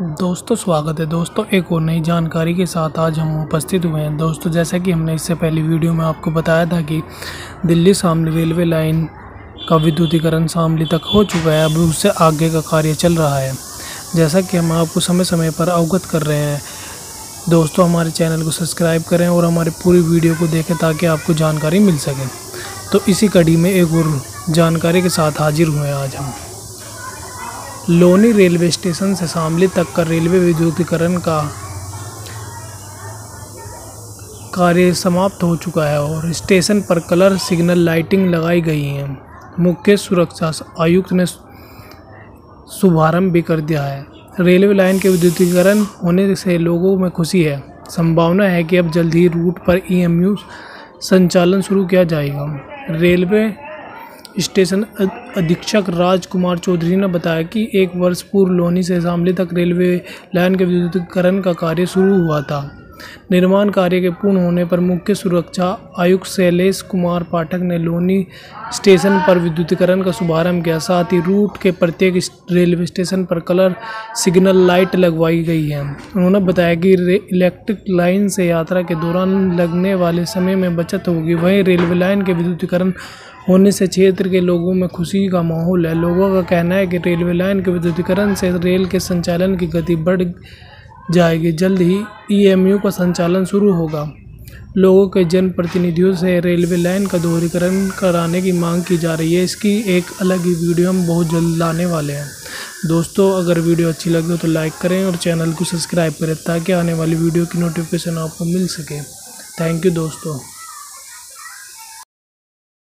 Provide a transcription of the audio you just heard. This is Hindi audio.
दोस्तों, स्वागत है। दोस्तों, एक और नई जानकारी के साथ आज हम उपस्थित हुए हैं। दोस्तों, जैसा कि हमने इससे पहली वीडियो में आपको बताया था कि दिल्ली शामली रेलवे लाइन का विद्युतीकरण शामली तक हो चुका है। अब उससे आगे का कार्य चल रहा है। जैसा कि हम आपको समय समय पर अवगत कर रहे हैं। दोस्तों, हमारे चैनल को सब्सक्राइब करें और हमारे पूरी वीडियो को देखें ताकि आपको जानकारी मिल सके। तो इसी कड़ी में एक और जानकारी के साथ हाजिर हुए हैं आज हम। लोनी रेलवे स्टेशन से शामली तक का रेलवे विद्युतीकरण का कार्य समाप्त हो चुका है और स्टेशन पर कलर सिग्नल लाइटिंग लगाई गई है। मुख्य सुरक्षा आयुक्त ने शुभारंभ भी कर दिया है। रेलवे लाइन के विद्युतीकरण होने से लोगों में खुशी है। संभावना है कि अब जल्द ही रूट पर ईएमयू संचालन शुरू किया जाएगा। रेलवे स्टेशन अधीक्षक राजकुमार चौधरी ने बताया कि एक वर्ष पूर्व लोनी से शामली तक रेलवे लाइन के विद्युतीकरण का कार्य शुरू हुआ था। निर्माण कार्य के पूर्ण होने पर मुख्य सुरक्षा आयुक्त शैलेश कुमार पाठक ने लोनी स्टेशन पर विद्युतीकरण का शुभारंभ किया। साथ ही रूट के प्रत्येक रेलवे स्टेशन पर कलर सिग्नल लाइट लगवाई गई है। उन्होंने बताया कि इलेक्ट्रिक लाइन से यात्रा के दौरान लगने वाले समय में बचत होगी। वहीं रेलवे लाइन के विद्युतीकरण होने से क्षेत्र के लोगों में खुशी का माहौल है। लोगों का कहना है कि रेलवे लाइन के विद्युतीकरण से रेल के संचालन की गति बढ़ जाएगी। जल्द ही ईएमयू का संचालन शुरू होगा। लोगों के जनप्रतिनिधियों से रेलवे लाइन का दोहरीकरण कराने की मांग की जा रही है। इसकी एक अलग ही वीडियो हम बहुत जल्द लाने वाले हैं। दोस्तों, अगर वीडियो अच्छी लगे तो लाइक करें और चैनल को सब्सक्राइब करें ताकि आने वाली वीडियो की नोटिफिकेशन आपको मिल सके। थैंक यू दोस्तों।